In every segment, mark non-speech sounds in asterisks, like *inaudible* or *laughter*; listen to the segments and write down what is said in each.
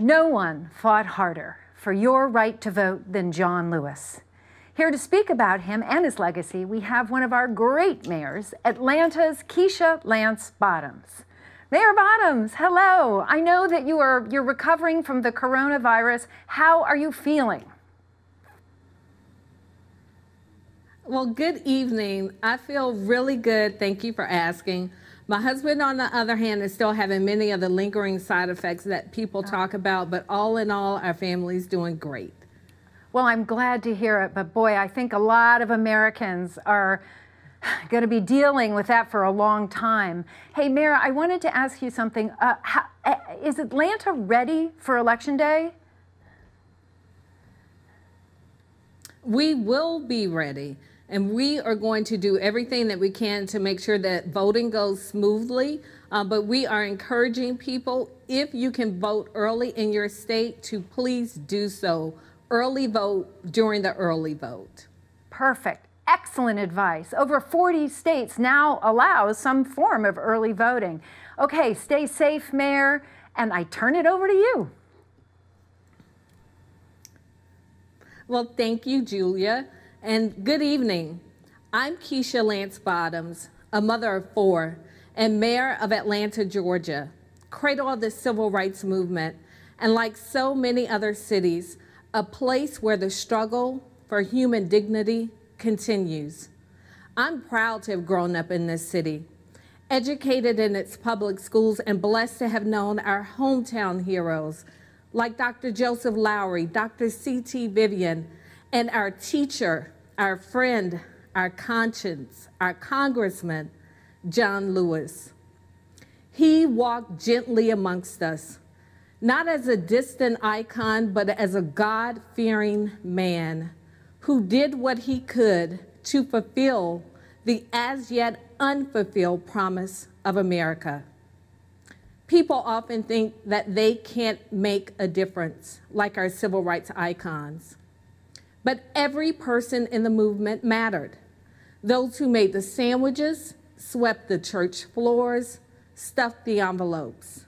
No one fought harder for your right to vote than John Lewis. Here to speak about him and his legacy, we have one of our great mayors, Atlanta's Keisha Lance Bottoms. Mayor Bottoms, hello. I know that you are you're recovering from the coronavirus. How are you feeling? Well, good evening. I feel really good. Thank you for asking. My husband, on the other hand, is still having many of the lingering side effects that people talk about, but all in all, our family's doing great. Well, I'm glad to hear it, but boy, I think a lot of Americans are *sighs* going to be dealing with that for a long time. Hey, Mayor, I wanted to ask you something. Uh, how, uh, is Atlanta ready for Election Day? We will be ready. And we are going to do everything that we can to make sure that voting goes smoothly. Uh, but we are encouraging people, if you can vote early in your state, to please do so. Early vote during the early vote. Perfect. Excellent advice. Over 40 states now allow some form of early voting. Okay, stay safe, Mayor, and I turn it over to you. Well, thank you, Julia and good evening. I'm Keisha Lance Bottoms, a mother of four and mayor of Atlanta, Georgia, cradle of the civil rights movement, and like so many other cities, a place where the struggle for human dignity continues. I'm proud to have grown up in this city, educated in its public schools, and blessed to have known our hometown heroes like Dr. Joseph Lowery, Dr. C.T. Vivian, and our teacher, our friend, our conscience, our congressman, John Lewis. He walked gently amongst us, not as a distant icon, but as a God fearing man who did what he could to fulfill the as yet unfulfilled promise of America. People often think that they can't make a difference, like our civil rights icons. But every person in the movement mattered. Those who made the sandwiches, swept the church floors, stuffed the envelopes.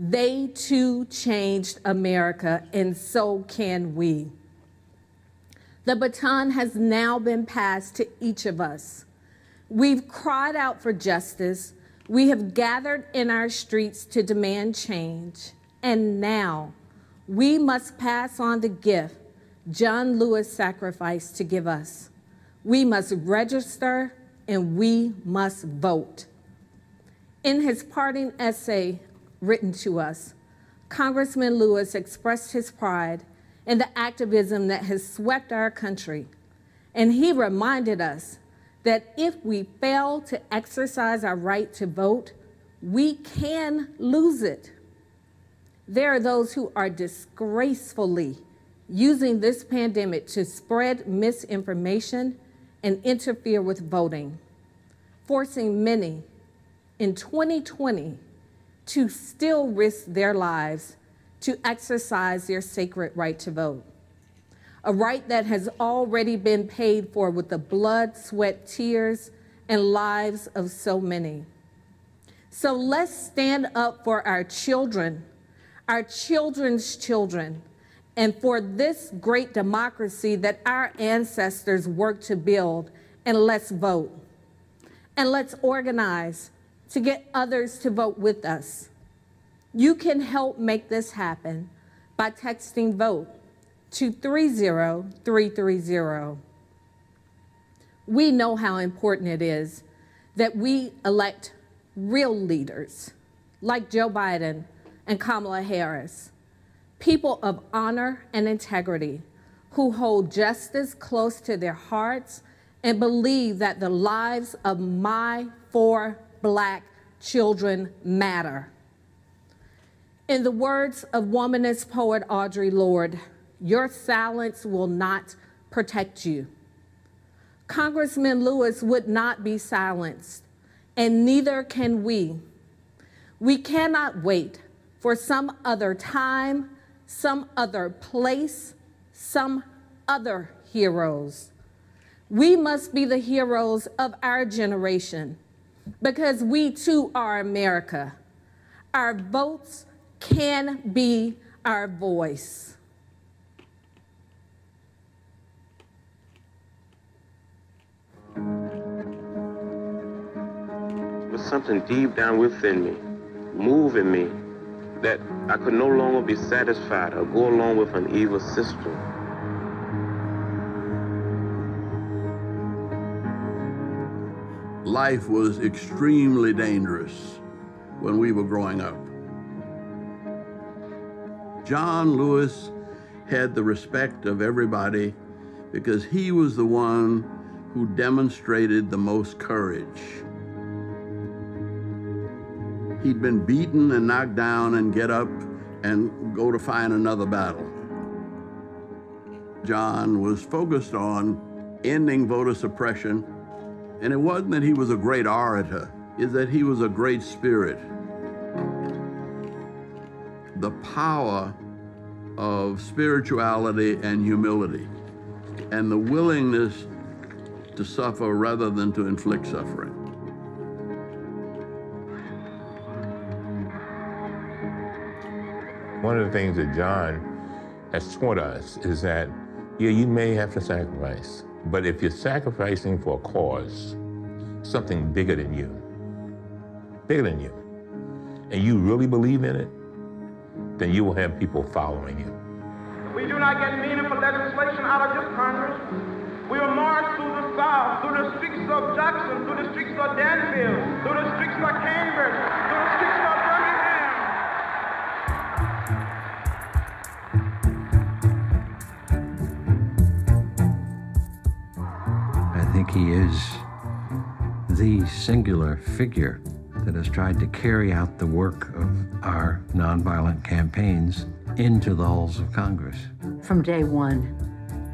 They too changed America, and so can we. The baton has now been passed to each of us. We've cried out for justice. We have gathered in our streets to demand change. And now we must pass on the gift John Lewis sacrificed to give us. We must register and we must vote. In his parting essay written to us, Congressman Lewis expressed his pride in the activism that has swept our country. And he reminded us that if we fail to exercise our right to vote, we can lose it. There are those who are disgracefully using this pandemic to spread misinformation and interfere with voting, forcing many in 2020 to still risk their lives to exercise their sacred right to vote. A right that has already been paid for with the blood, sweat, tears, and lives of so many. So let's stand up for our children, our children's children, and for this great democracy that our ancestors worked to build. And let's vote. And let's organize to get others to vote with us. You can help make this happen by texting VOTE to 30330. We know how important it is that we elect real leaders like Joe Biden and Kamala Harris people of honor and integrity who hold justice close to their hearts and believe that the lives of my four black children matter. In the words of womanist poet Audre Lorde, your silence will not protect you. Congressman Lewis would not be silenced, and neither can we. We cannot wait for some other time some other place, some other heroes. We must be the heroes of our generation because we too are America. Our votes can be our voice. There's something deep down within me, moving me, that I could no longer be satisfied or go along with an evil system. Life was extremely dangerous when we were growing up. John Lewis had the respect of everybody because he was the one who demonstrated the most courage. He'd been beaten and knocked down and get up and go to find another battle. John was focused on ending voter suppression, and it wasn't that he was a great orator, is that he was a great spirit. The power of spirituality and humility, and the willingness to suffer rather than to inflict suffering. One of the things that John has taught us is that, yeah, you may have to sacrifice, but if you're sacrificing for a cause, something bigger than you, bigger than you, and you really believe in it, then you will have people following you. We do not get meaningful legislation out of this Congress. We will march through the South, through the streets of Jackson, through the streets of Danville, through the streets of Cambridge, think he is the singular figure that has tried to carry out the work of our nonviolent campaigns into the halls of Congress. From day one,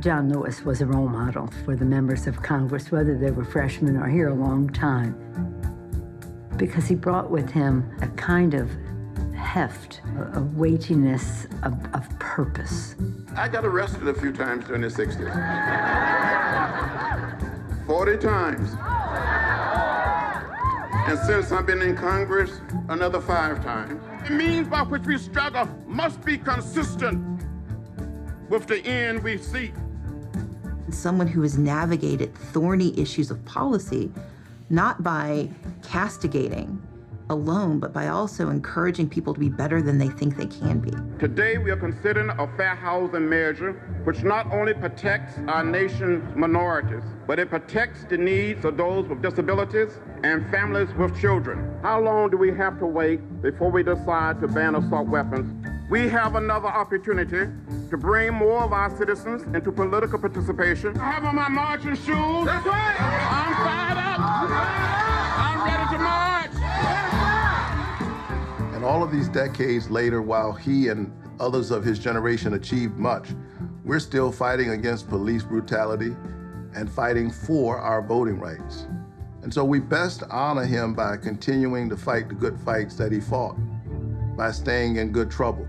John Lewis was a role model for the members of Congress, whether they were freshmen or here a long time, because he brought with him a kind of heft, a, weightiness of, of purpose. I got arrested a few times during the 60s. 40 times. And since I've been in Congress, another five times. The means by which we struggle must be consistent with the end we seek. Someone who has navigated thorny issues of policy, not by castigating, alone, but by also encouraging people to be better than they think they can be. Today, we are considering a fair housing measure which not only protects our nation's minorities, but it protects the needs of those with disabilities and families with children. How long do we have to wait before we decide to ban assault weapons? We have another opportunity to bring more of our citizens into political participation. I have on my marching shoes. That's right. I'm fired up. All of these decades later, while he and others of his generation achieved much, we're still fighting against police brutality and fighting for our voting rights. And so we best honor him by continuing to fight the good fights that he fought, by staying in good trouble.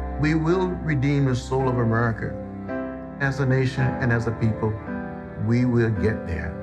We will redeem the soul of America. As a nation and as a people, we will get there.